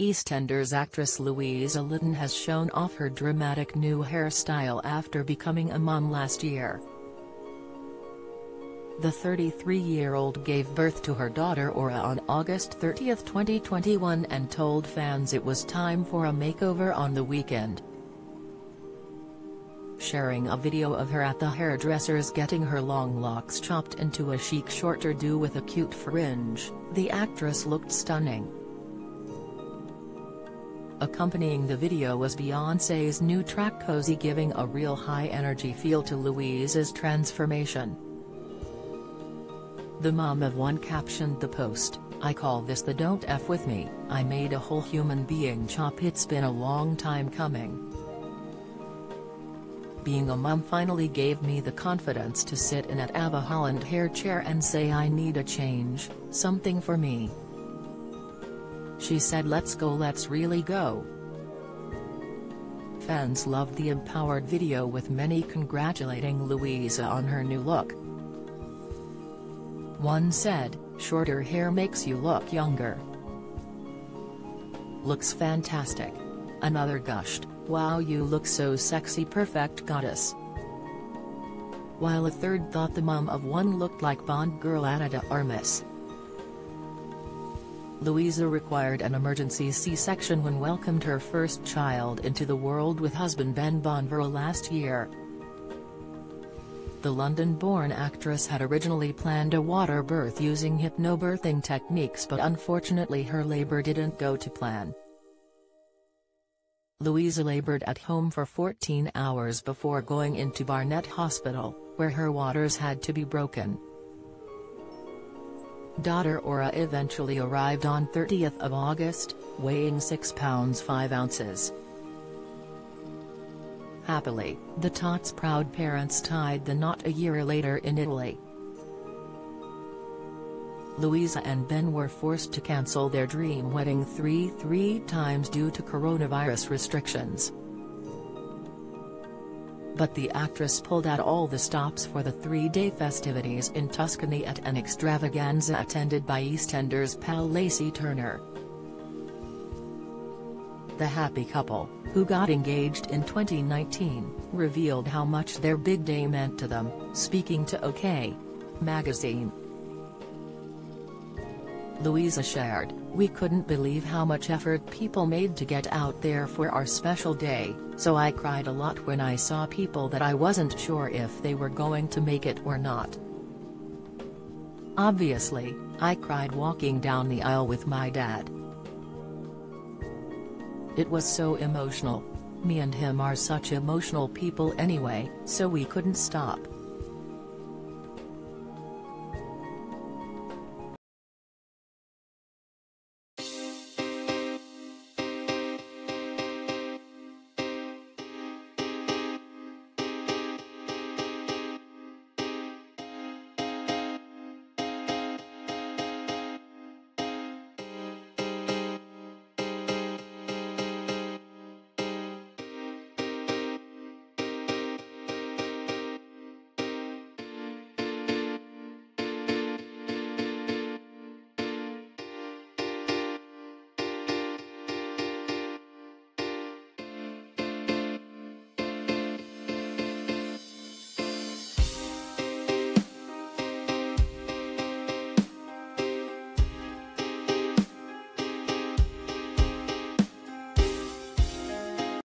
EastEnders actress Louisa Lytton has shown off her dramatic new hairstyle after becoming a mum last year. The 33-year-old gave birth to her daughter Aura on August 30, 2021 and told fans it was time for a makeover on the weekend. Sharing a video of her at the hairdresser's getting her long locks chopped into a chic shorter do with a cute fringe, the actress looked stunning. Accompanying the video was Beyoncé's new track Cozy giving a real high-energy feel to Louise's transformation. The mom of one captioned the post, I call this the don't f with me, I made a whole human being chop it's been a long time coming. Being a mom finally gave me the confidence to sit in at Ava Holland hair chair and say I need a change, something for me. She said let's go let's really go. Fans loved the empowered video with many congratulating Louisa on her new look. One said, shorter hair makes you look younger. Looks fantastic. Another gushed, wow you look so sexy perfect goddess. While a third thought the mum of one looked like Bond girl Ana de Armas. Louisa required an emergency C-section when welcomed her first child into the world with husband Ben Bondurant last year. The London-born actress had originally planned a water birth using hypnobirthing techniques but unfortunately her labour didn't go to plan. Louisa laboured at home for 14 hours before going into Barnet Hospital, where her waters had to be broken. Daughter Aura eventually arrived on 30th of August, weighing 6 pounds 5 ounces. Happily, the Tot's proud parents tied the knot a year later in Italy. Louisa and Ben were forced to cancel their dream wedding three three times due to coronavirus restrictions but the actress pulled out all the stops for the three-day festivities in Tuscany at an extravaganza attended by EastEnders pal Lacey Turner. The happy couple, who got engaged in 2019, revealed how much their big day meant to them, speaking to OK! magazine. Louisa shared, we couldn't believe how much effort people made to get out there for our special day, so I cried a lot when I saw people that I wasn't sure if they were going to make it or not. Obviously, I cried walking down the aisle with my dad. It was so emotional. Me and him are such emotional people anyway, so we couldn't stop.